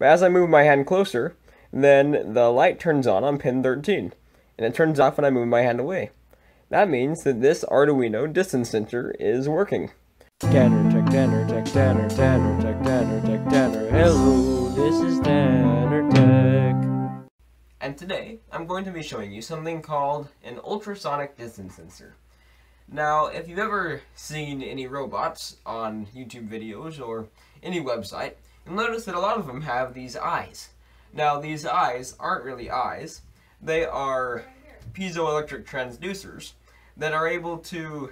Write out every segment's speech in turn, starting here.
But as I move my hand closer, then the light turns on on pin 13, and it turns off when I move my hand away. That means that this Arduino distance sensor is working. Tanner, Tech, Tanner, Tech, Tanner, Tanner, Tech, Tanner, Tech, Tanner. Hello, this is Tanner Tech. And today, I'm going to be showing you something called an ultrasonic distance sensor. Now, if you've ever seen any robots on YouTube videos or any website, you'll notice that a lot of them have these eyes. Now, these eyes aren't really eyes. They are piezoelectric transducers that are able to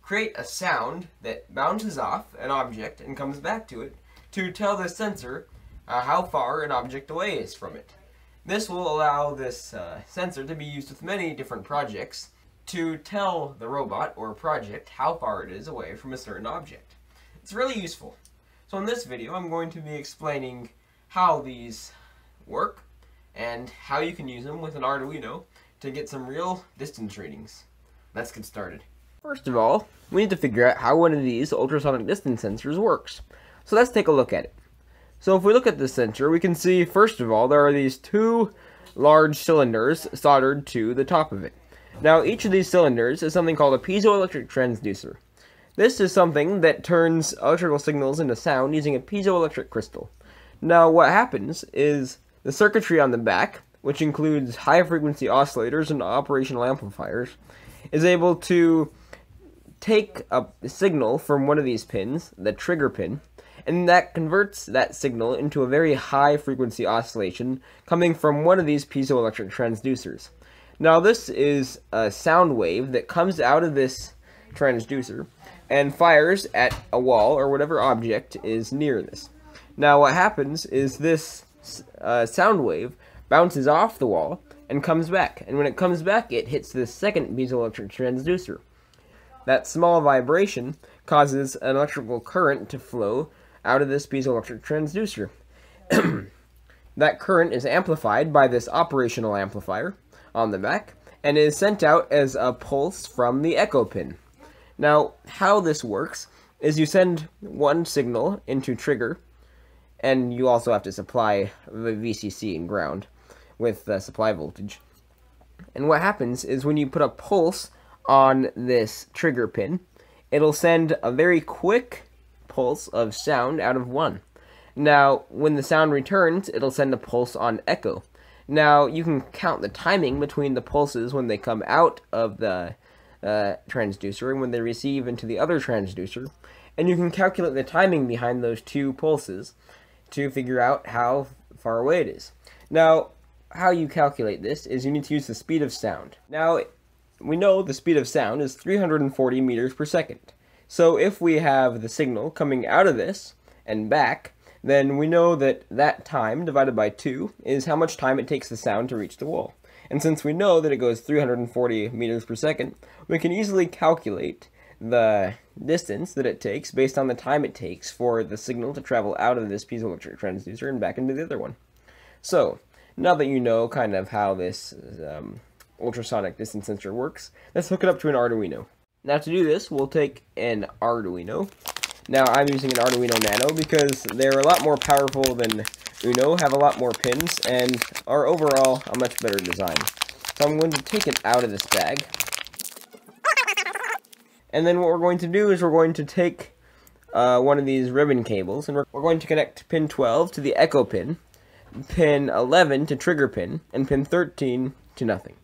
create a sound that bounces off an object and comes back to it to tell the sensor uh, how far an object away is from it. This will allow this uh, sensor to be used with many different projects to tell the robot or project how far it is away from a certain object. It's really useful. So in this video I'm going to be explaining how these work and how you can use them with an Arduino to get some real distance readings. Let's get started. First of all, we need to figure out how one of these ultrasonic distance sensors works. So let's take a look at it. So if we look at the sensor, we can see, first of all, there are these two large cylinders soldered to the top of it. Now, each of these cylinders is something called a piezoelectric transducer. This is something that turns electrical signals into sound using a piezoelectric crystal. Now, what happens is the circuitry on the back, which includes high-frequency oscillators and operational amplifiers, is able to take a signal from one of these pins, the trigger pin, and that converts that signal into a very high frequency oscillation coming from one of these piezoelectric transducers. Now this is a sound wave that comes out of this transducer and fires at a wall or whatever object is near this. Now what happens is this uh, sound wave bounces off the wall and comes back. And when it comes back, it hits the second piezoelectric transducer. That small vibration causes an electrical current to flow out of this piezoelectric transducer. that current is amplified by this operational amplifier on the back and is sent out as a pulse from the echo pin. Now, how this works is you send one signal into trigger, and you also have to supply the VCC and ground with the supply voltage. And what happens is when you put a pulse on this trigger pin, it'll send a very quick pulse of sound out of 1. Now, when the sound returns, it'll send a pulse on echo. Now, you can count the timing between the pulses when they come out of the uh, transducer and when they receive into the other transducer, and you can calculate the timing behind those two pulses to figure out how far away it is. Now, how you calculate this is you need to use the speed of sound. Now, we know the speed of sound is 340 meters per second. So if we have the signal coming out of this and back, then we know that that time divided by 2 is how much time it takes the sound to reach the wall. And since we know that it goes 340 meters per second, we can easily calculate the distance that it takes based on the time it takes for the signal to travel out of this piezoelectric transducer and back into the other one. So, now that you know kind of how this um, ultrasonic distance sensor works, let's hook it up to an Arduino. Now to do this, we'll take an Arduino. Now I'm using an Arduino Nano because they're a lot more powerful than Uno, have a lot more pins, and are overall a much better design. So I'm going to take it out of this bag. And then what we're going to do is we're going to take uh, one of these ribbon cables, and we're, we're going to connect pin 12 to the echo pin, pin 11 to trigger pin, and pin 13 to nothing.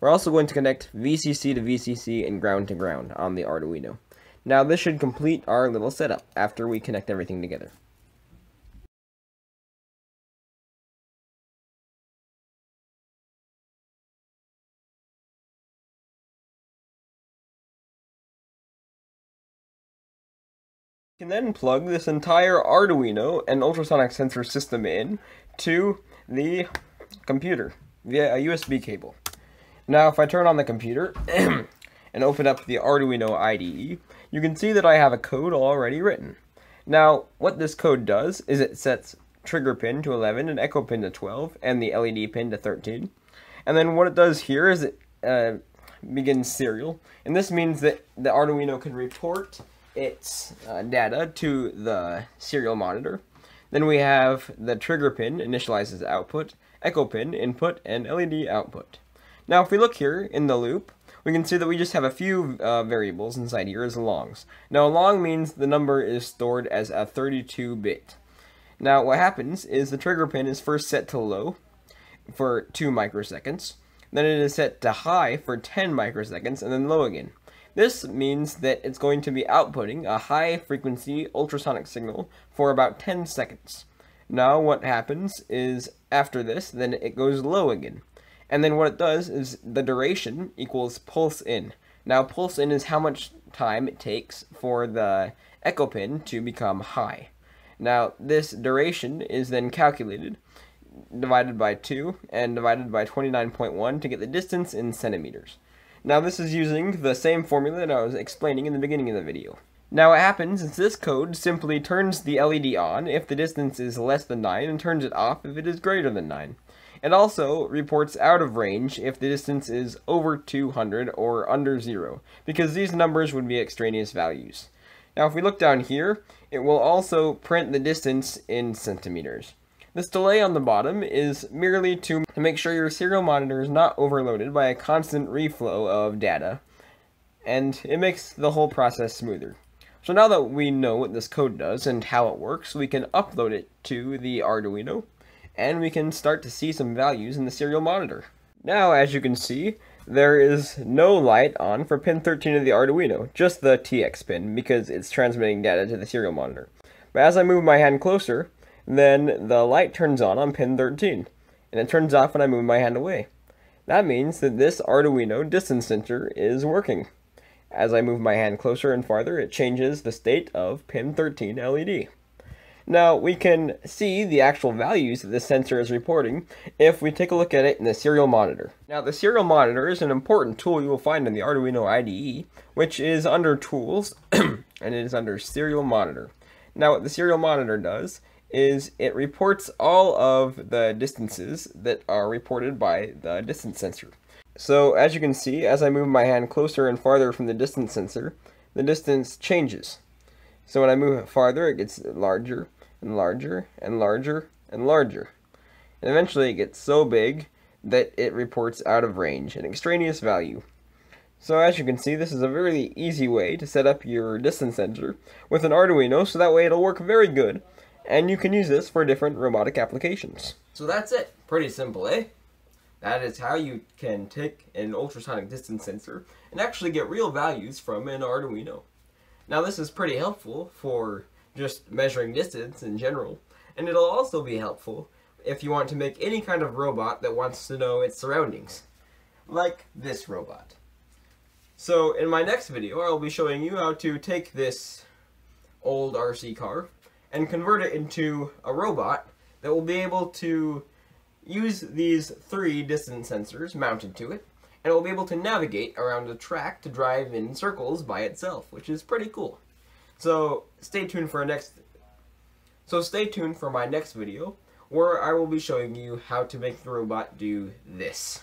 We're also going to connect VCC to VCC and ground to ground on the Arduino. Now this should complete our little setup after we connect everything together. Can then plug this entire Arduino and ultrasonic sensor system in to the computer via a USB cable. Now if I turn on the computer and open up the Arduino IDE, you can see that I have a code already written. Now what this code does is it sets trigger pin to 11 and echo pin to 12 and the LED pin to 13. And then what it does here is it uh, begins serial. And this means that the Arduino can report its uh, data to the serial monitor. Then we have the trigger pin initializes output, echo pin input, and LED output. Now if we look here in the loop, we can see that we just have a few uh, variables inside here as longs. Now a long means the number is stored as a 32-bit. Now what happens is the trigger pin is first set to low for 2 microseconds, then it is set to high for 10 microseconds, and then low again. This means that it's going to be outputting a high frequency ultrasonic signal for about 10 seconds. Now what happens is after this, then it goes low again. And then what it does is the duration equals pulse in. Now pulse in is how much time it takes for the echo pin to become high. Now this duration is then calculated divided by 2 and divided by 29.1 to get the distance in centimeters. Now this is using the same formula that I was explaining in the beginning of the video. Now what happens is this code simply turns the LED on if the distance is less than 9 and turns it off if it is greater than 9. It also reports out of range if the distance is over 200 or under 0, because these numbers would be extraneous values. Now if we look down here, it will also print the distance in centimeters. This delay on the bottom is merely to make sure your serial monitor is not overloaded by a constant reflow of data, and it makes the whole process smoother. So now that we know what this code does and how it works, we can upload it to the Arduino, and we can start to see some values in the serial monitor. Now, as you can see, there is no light on for pin 13 of the Arduino, just the TX pin, because it's transmitting data to the serial monitor. But as I move my hand closer, then the light turns on on pin 13, and it turns off when I move my hand away. That means that this Arduino distance sensor is working. As I move my hand closer and farther, it changes the state of pin 13 LED. Now, we can see the actual values that this sensor is reporting if we take a look at it in the serial monitor. Now, the serial monitor is an important tool you will find in the Arduino IDE, which is under Tools, and it is under Serial Monitor. Now, what the serial monitor does is it reports all of the distances that are reported by the distance sensor. So as you can see, as I move my hand closer and farther from the distance sensor, the distance changes. So when I move it farther, it gets larger and larger and larger and larger. And eventually it gets so big that it reports out of range, an extraneous value. So as you can see, this is a very easy way to set up your distance sensor with an Arduino, so that way it'll work very good and you can use this for different robotic applications. So that's it. Pretty simple, eh? That is how you can take an ultrasonic distance sensor and actually get real values from an Arduino. Now this is pretty helpful for just measuring distance in general, and it'll also be helpful if you want to make any kind of robot that wants to know its surroundings, like this robot. So in my next video, I'll be showing you how to take this old RC car and convert it into a robot that will be able to use these three distance sensors mounted to it, and it will be able to navigate around a track to drive in circles by itself, which is pretty cool. So stay tuned for next so stay tuned for my next video, where I will be showing you how to make the robot do this.